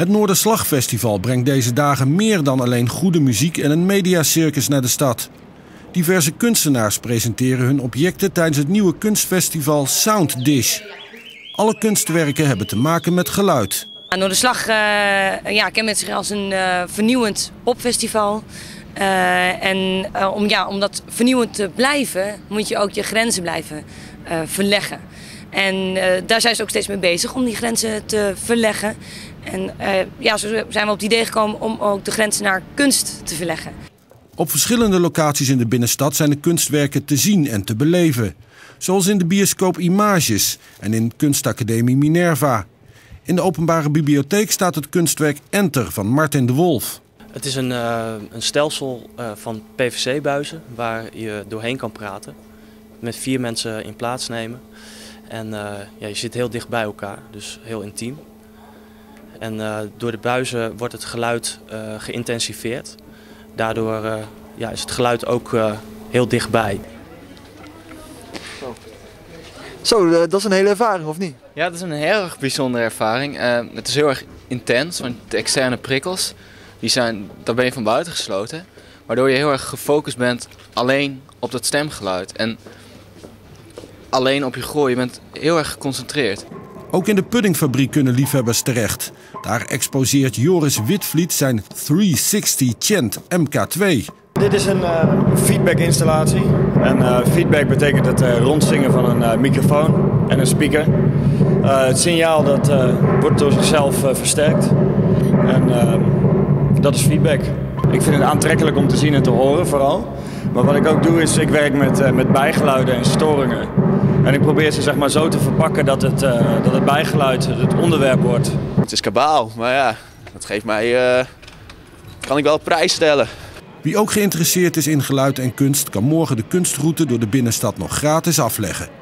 Het Noorderslagfestival brengt deze dagen meer dan alleen goede muziek en een mediacircus naar de stad. Diverse kunstenaars presenteren hun objecten tijdens het nieuwe kunstfestival Sound Dish. Alle kunstwerken hebben te maken met geluid. Noorderslag uh, ja, kenmerkt zich als een uh, vernieuwend popfestival. Uh, en om, ja, om dat vernieuwend te blijven, moet je ook je grenzen blijven verleggen. En daar zijn ze ook steeds mee bezig om die grenzen te verleggen. En ja, zo zijn we op het idee gekomen om ook de grenzen naar kunst te verleggen. Op verschillende locaties in de binnenstad zijn de kunstwerken te zien en te beleven. Zoals in de bioscoop Images en in kunstacademie Minerva. In de openbare bibliotheek staat het kunstwerk Enter van Martin de Wolf. Het is een, uh, een stelsel uh, van PVC-buizen waar je doorheen kan praten. Met vier mensen in plaats nemen. En uh, ja, je zit heel dicht bij elkaar, dus heel intiem. En door de buizen wordt het geluid geïntensiveerd. Daardoor ja, is het geluid ook heel dichtbij. Zo, eh, dat is een hele ervaring, of niet? Ja, dat is een heel erg bijzondere ervaring. Uh, het is heel erg intens, want de externe prikkels, die zijn, daar ben je van buiten gesloten. Waardoor je heel erg gefocust bent alleen op dat stemgeluid. En alleen op je gooi. Je bent heel erg geconcentreerd. Ook in de puddingfabriek kunnen liefhebbers terecht. Daar exposeert Joris Witvliet zijn 360 Chant MK2. Dit is een uh, feedback-installatie. En uh, feedback betekent het uh, rondzingen van een microfoon en een speaker. het signaal dat, wordt door zichzelf versterkt. En dat is feedback. Ik vind het aantrekkelijk om te zien en te horen vooral. Maar wat ik ook doe is, ik werk met, met bijgeluiden en storingen. En ik probeer ze zeg maar, zo te verpakken dat het, dat het bijgeluid het onderwerp wordt. Het is kabaal, maar ja, dat geeft mij... kan ik wel op prijs stellen. Wie ook geïnteresseerd is in geluid en kunst kan morgen de kunstroute door de binnenstad nog gratis afleggen.